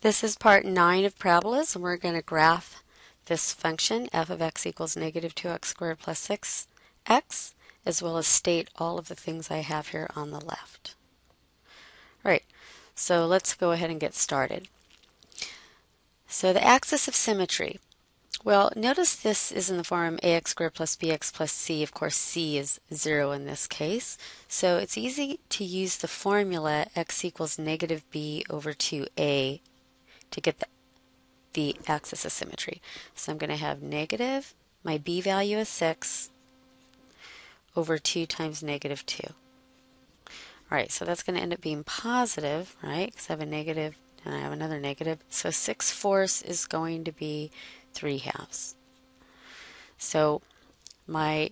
This is part 9 of parabolas, and we're going to graph this function, f of x equals negative 2x squared plus 6x, as well as state all of the things I have here on the left. All right, so let's go ahead and get started. So the axis of symmetry. Well, notice this is in the form ax squared plus bx plus c. Of course, c is 0 in this case. So it's easy to use the formula x equals negative b over 2a to get the, the axis of symmetry. So I'm going to have negative, my b value is 6, over 2 times negative 2. All right, so that's going to end up being positive, right? Because I have a negative and I have another negative. So 6 fourths is going to be 3 halves. So my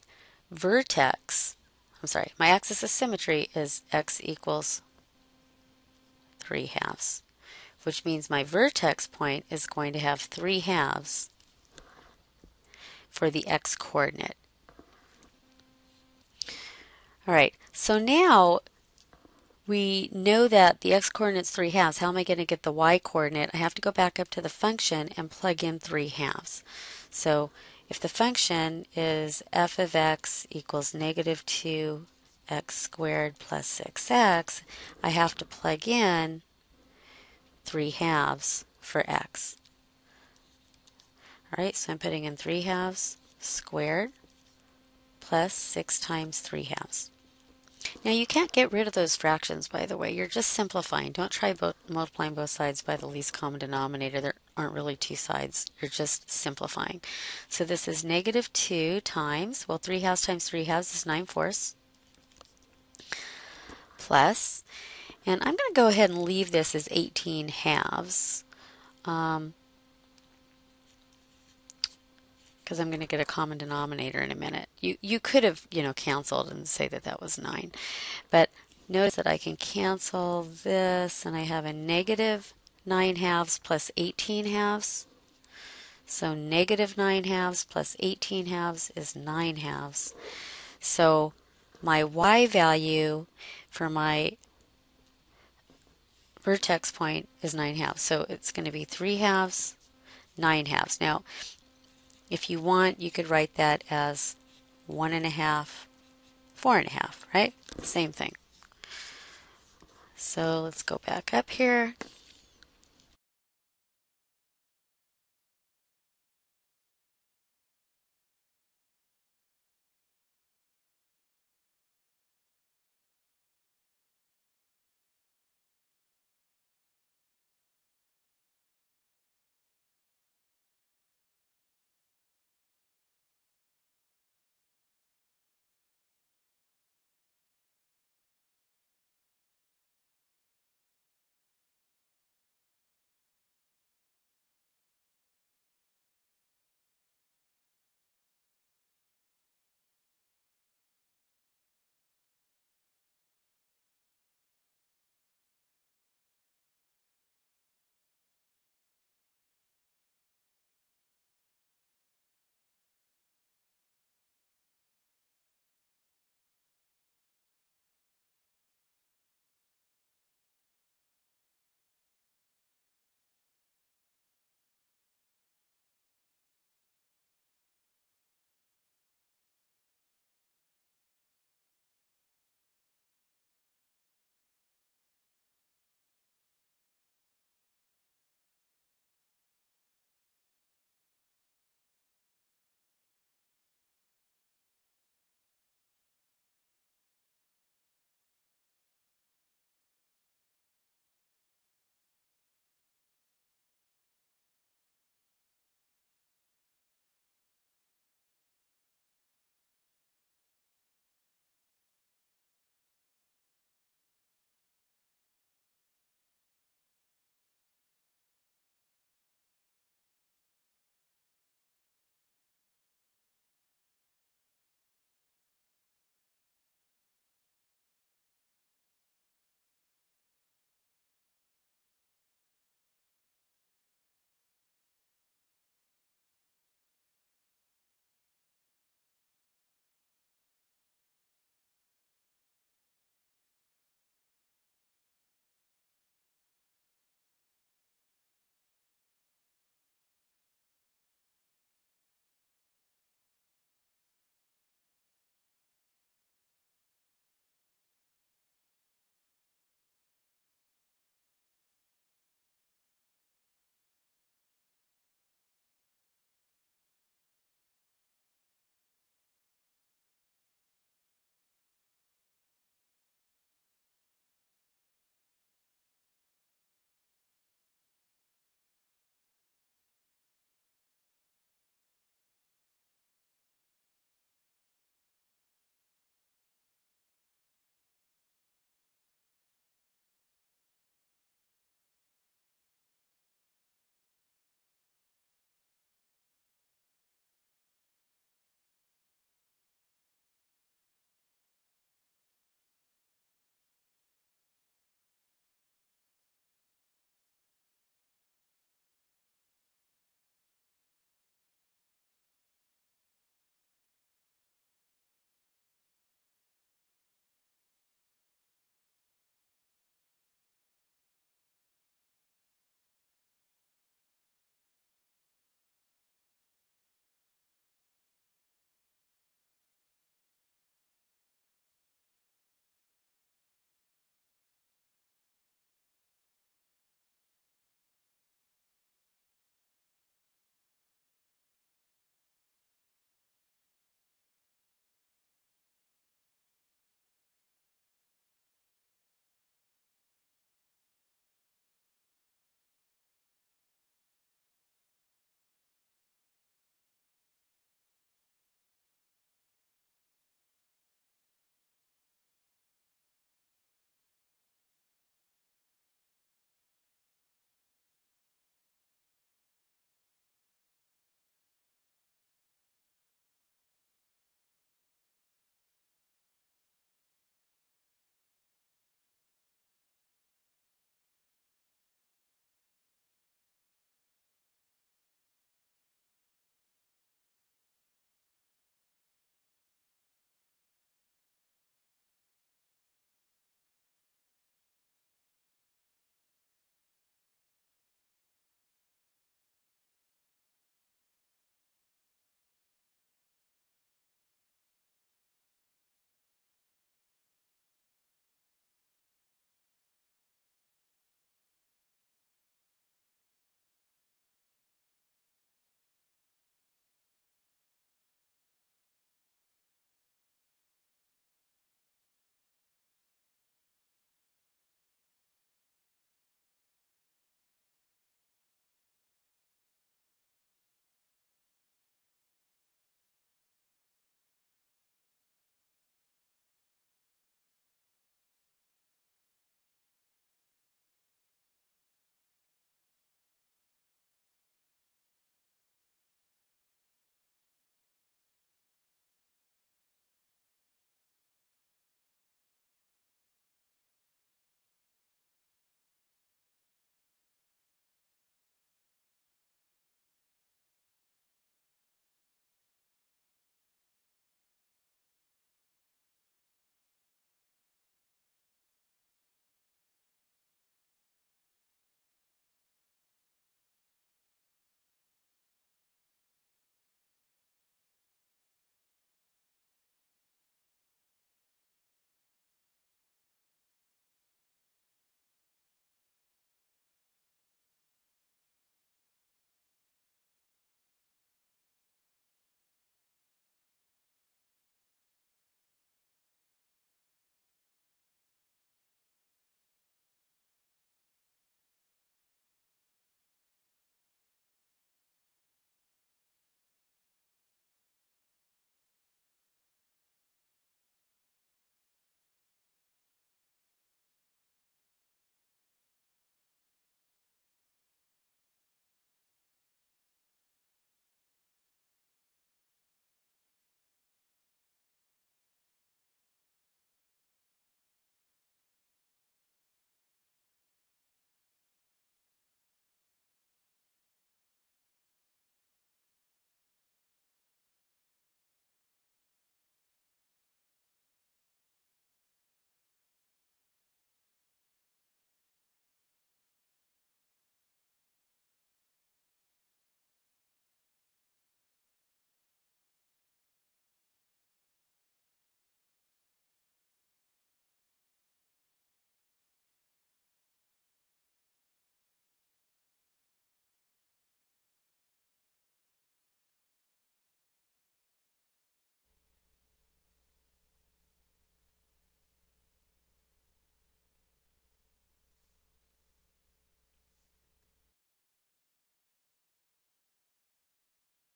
vertex, I'm sorry, my axis of symmetry is x equals 3 halves which means my vertex point is going to have three halves for the x coordinate. All right, so now we know that the x coordinate is 3 halves. How am I going to get the y coordinate? I have to go back up to the function and plug in 3 halves. So if the function is f of x equals negative 2x squared plus 6x, I have to plug in 3 halves for x. All right, so I'm putting in 3 halves squared plus 6 times 3 halves. Now you can't get rid of those fractions, by the way. You're just simplifying. Don't try both, multiplying both sides by the least common denominator. There aren't really two sides. You're just simplifying. So this is negative 2 times, well, 3 halves times 3 halves is 9 fourths, plus, and I'm going to go ahead and leave this as 18 halves. Um, because I'm going to get a common denominator in a minute. You you could have, you know, canceled and say that that was 9. But notice that I can cancel this and I have a negative 9 halves plus 18 halves. So negative 9 halves plus 18 halves is 9 halves. So my y value for my vertex point is 9 halves. So it's going to be 3 halves, 9 halves. Now, if you want, you could write that as 1 and a half, 4 and a half, right? Same thing. So let's go back up here.